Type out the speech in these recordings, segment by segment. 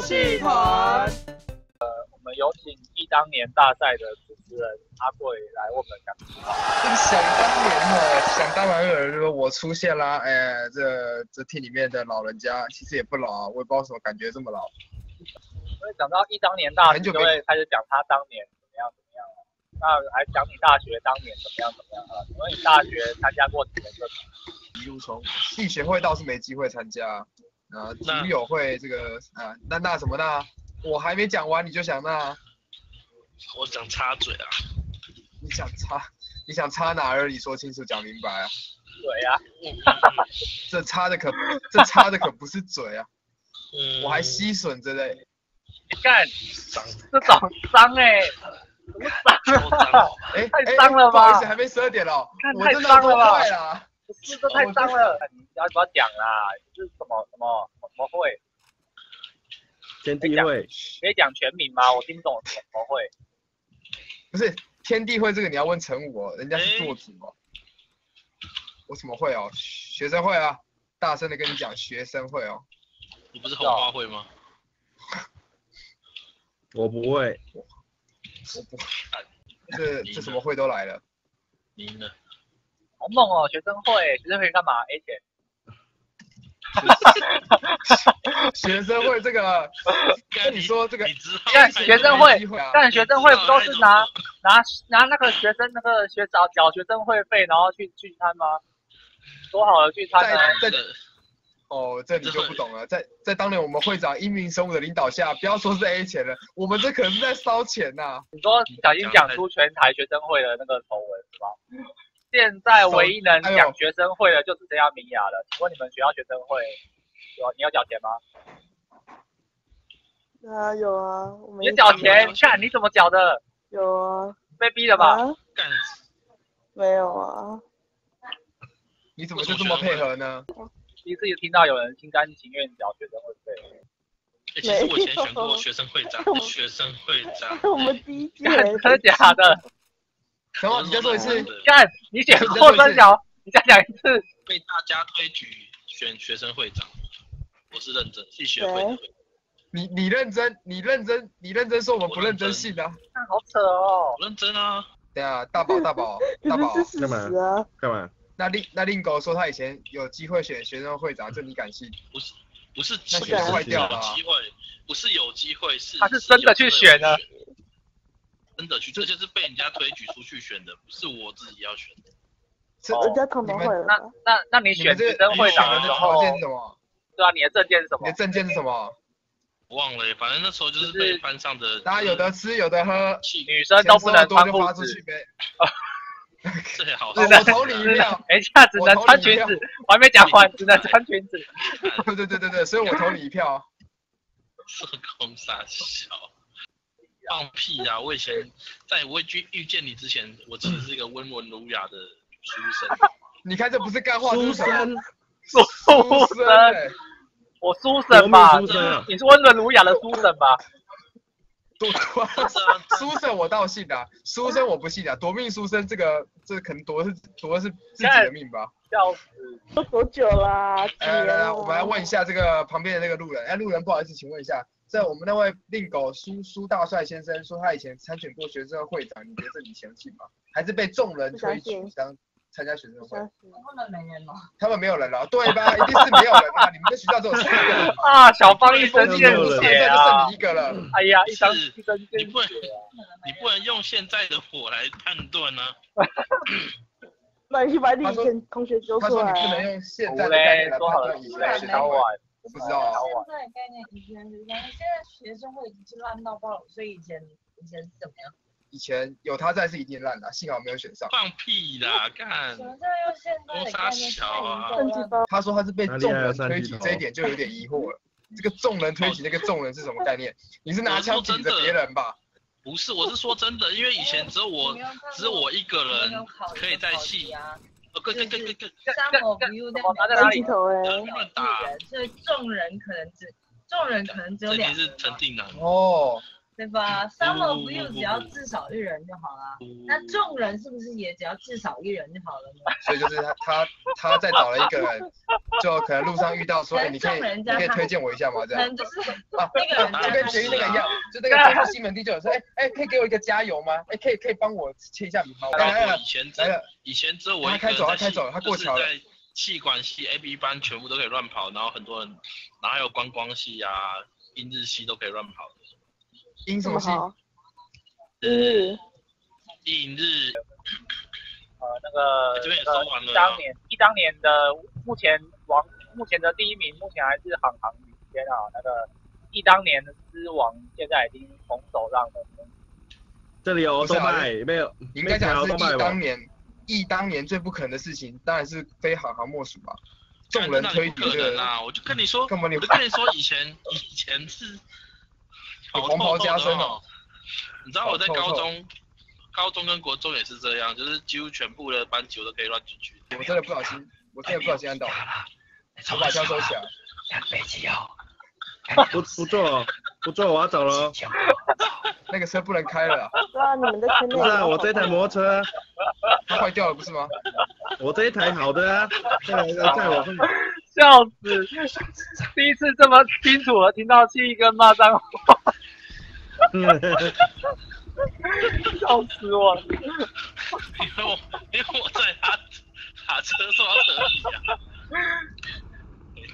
戏团。我们有请忆当年大赛的主持人阿贵来为我们讲。这个想当年哦，想当然有人说我出现啦，哎，这这厅里面的老人家其实也不老啊，我也不知道什么感觉这么老。因为讲到忆当年大赛，就会开始讲他当年怎么样怎么样了。那还讲你大学当年怎么样怎么样了？请问你大学参加过几个社团？一路从系学会倒是没机会参加，啊，组友会这个啊，那那什么那？我还没讲完你就想那？我想插嘴啊！你想插？你想插哪儿？你说清楚，讲明白啊！嘴啊！这插的可这插的可不是嘴啊！嗯，我还吸吮着嘞。你看，脏，这种脏哎，怎么脏啊？哎，太脏了吧不好意思，还没十二点哦。看我真的太脏了这这太脏了！你要不要讲啦？是什么什么什么会？天地会，可以讲全名吗？我听不懂什么会。不是天地会这个你要问陈武哦，人家是做主哦。我什么会哦？学生会啊，大声的跟你讲学生会哦。你不是红花会吗？我不会，我不，这这什么会都来了。你呢？好猛哦！学生会，学生会干嘛？A 钱。学生会这个，跟你说这个，学生会机会啊，但学生会不都是拿拿拿那个学生那个学缴缴学生会费，然后去聚餐吗？多好的聚餐呢！在哦，这你就不懂了。在在当年我们会长英明神武的领导下，不要说是 A 钱了，我们这可是在烧钱呐、你说不小心讲出全台学生会的那个丑闻是吧？现在唯一能讲学生会的就只剩下明雅了。请问你们学校学生会有你有缴钱吗？啊，有啊，我们你缴钱，看你怎么缴的？有啊，被逼的吧？没有啊，你怎么就这么配合呢？第一次听到有人心甘情愿缴学生会费。欸其实我以前选过学生会长，学生会长。我们第一届干真的假的？然后你再说一次，干，你选过三角，你再讲一次。被大家推举选学生会长，我是认真，系学会。你你认真，你认真，你认真说我们不认真信啊？看好扯哦。不认真啊，对啊，大宝大宝 大宝这，是事实啊，干嘛？那令那令狗说他以前有机会选学生会长，这你敢信？不是不是那机会坏掉了机会，不是有机会，是他是真的去选的，真的去，这就是被人家推举出去选的，不是我自己要选的。这哦人家同盟会了那，那那你选学生会长的时候条，件是什么？对啊，你的证件是什么你的？证件是什么？我忘了耶，反正那时候就是被班上的大家有的吃有的喝，女生都不能穿裤子。最好哦是的我投你一票。等一下只能穿裙子，我还没讲完，只能穿裙子。对对对对对，所以我投你一票。社工傻小，放屁啊！我以前在我遇遇见你之前，我其实是一个温文儒雅的书生。你看这不是干话，这书？生，书书生生，欸我书生吧国民书生啊，你是温文儒雅的书生吧？多书生我倒信啊，书生我不信啊，夺命书生这个这可能夺的是夺的是自己的命吧。笑死！都多久啦？几来来来，我们来问一下这个旁边的那个路人，哎，路人不好意思，请问一下，在我们那位令狗苏苏大帅先生说他以前参选过学生会长，你觉得这你相信吗？还是被众人推举当参加学生会？他们没人了。他们没有人了，对吧？一定是没有人啊！你们这学校只有四个人，啊，小方一针见现血在就啊剩！你一个了。哎呀，一张一针见你不能血啊！你不能用现在的我来判断呢、那你去把你以前同学揪出来他说你不能啊。用现在的概念来嘞，说好了判断我不知道啊，现在概念以前是这样，现在学生会已经烂到爆了，所以以前以前是怎么样？以前有他在是一定烂的，幸好没有选上。放屁啦，干什！么叫用现在的概念？现在已经趁机包，他说他是被众人推举，这一点就有点疑惑了。这个众人推举，那个众人是什么概念？你是拿枪指着别人吧？不是，我是说真的，因为以前只有我 只有我一个人可以在戏，啊，呃，跟跟跟跟跟，Some of you 我拿在哪里？三鸡头哎，乱打，人，所以众人可能只众人可能只有两是陈定南，哦，对吧？Solo view 只要至少一人就好了。那众人是不是也只要至少一人就好了呢？所以就是他他他再找了一个人，就可能路上遇到说，哎，你可以你可以推荐我一下吗？这样就是啊，那个人就跟前面那个一样，就那个走出西门町就有说，哎哎，可以给我一个加油吗？哎，可以可以帮我签一下名吗？来来来以前以前只有我一他开走个人他开走了他过桥了气管系 A B 班全部都可以乱跑，然后很多人，然后还有观光系啊、音日系都可以乱跑的。因什么系？好？呃嗯，印日呃，那个这边也那个说完了一当年一当年的目前王目前的第一名，目前还是行行领先啊。那个一当年的狮王现在已经拱手让了。这里有动脉没有？你应该讲的是动脉吧忆当？年，一当年最不可能的事情，当然是非行行莫属吧。众人推举这个，可能啊！我就跟你说，我就跟你说，以前以前是有黄袍加身哦。你知道我在高中、高中跟国中也是这样，就是几乎全部的班级我都可以乱进去。我真的不小心，我真的不小心按到，我把枪收起来。不不做不坐，我要走了哦。那个车不能开了啊，对啊，你们在圈内不是啊，我这台摩托车啊，它坏掉了不是吗？我这一台好的啊，再来载我。笑死！第一次这么清楚的听到气跟骂脏话，笑死我了！因为我因为我在他打车说要得理啊。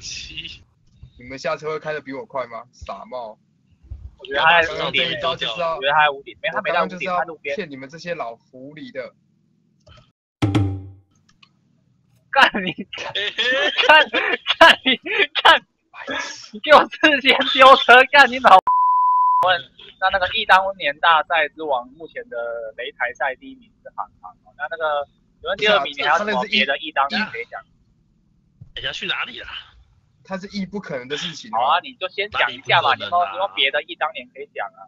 七，你们下车会开的比我快吗？傻帽！我觉得他在刚刚这屋顶，一招就是要我觉，得他在屋顶，没他没在屋顶，刚刚就是要他路边。骗你们这些老狐狸的。干你！嘿嘿，看看你看，你给我事先丢车，干你老！问，那那个一当年大赛之王，目前的擂台赛第一名是航航，那那个请问第二名你还有什么别的一当年可以讲？人家去哪里了？他是亦不可能的事情。好啊，，你就先讲一下嘛，你有你有哪里不可能啊有没有别的一当年可以讲啊？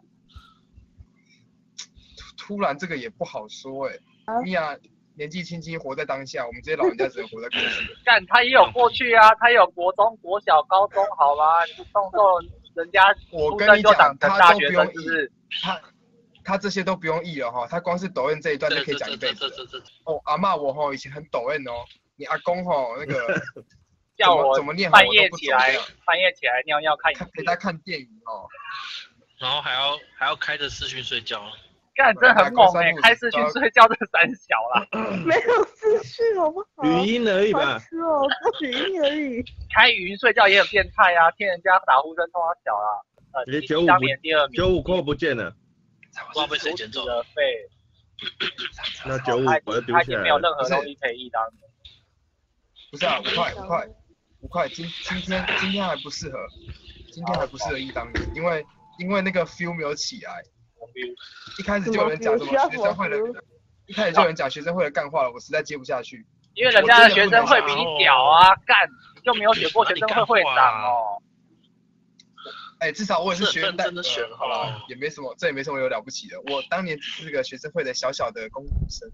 突然这个也不好说哎、啊米娅年纪轻轻活在当下，我们这些老人家只能活在过去。但，他也有过去啊，他也有国中、国小、高中，好吗？你动动人家我跟你讲，他大学生，都不用译，是不是？他他这些都不用译了哈，他光是抖音这一段就可以讲一辈子了。这这这哦，阿妈我吼以前很抖音哦，你阿公吼那个 叫我怎么念半夜起来半夜起来尿尿看陪，他看电影哦。然后还要还要开着视讯睡觉，干真的很猛哎、开视讯睡觉这三小啦，没有资讯好不好？语音而已吧。是哦，他语音而已。开语音睡觉也很变态啊，听人家打呼声冲他小啦。呃，九五第二名，九五扣不见了，不知道被谁捡走。的费，那九五我就丢下来经他已经没有任了。何东西可以一当年。不是啊，五块五块五块，今今天今天还不适合，今天还不适合一当年，因为因为那个 feel 没有起来。一开始就有人讲什么学生会的，一开始就有人讲学生会的干话了，我实在接不下去。因为人家的学生会比你屌啊，干你就没有选过学生会会长哦。哎，至少我也是学是很代的选呃好了，也没什么，这也没什么有了不起的。我当年只是个学生会的小小的工读生。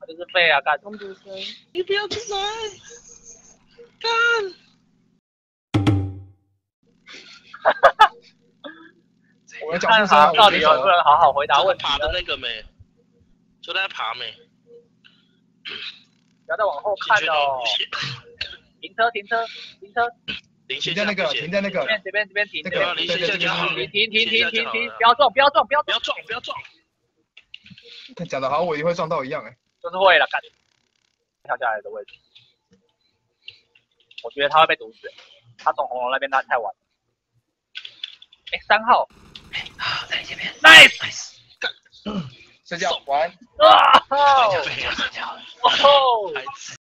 他就是废啊，干公主生，你不要出来，干！我看步声啊好到底有我没有人好好回答问题爬的？那个没，就在爬没，不要再往后看哦。停车，停车，停车，停在那个停在那个这边这边停，那个零线就好了，停停停停停停，不不要要撞，不要撞，不要撞，不要撞，不要撞。看讲的好像我一定会撞到一样哎。就是会了，看跳下来的位置。我觉得他会被堵死，他从红龙那边他太晚了。哎，三号。啊，在这边，nice，睡觉。晚安。啊！睡觉，睡觉，哦，孩子。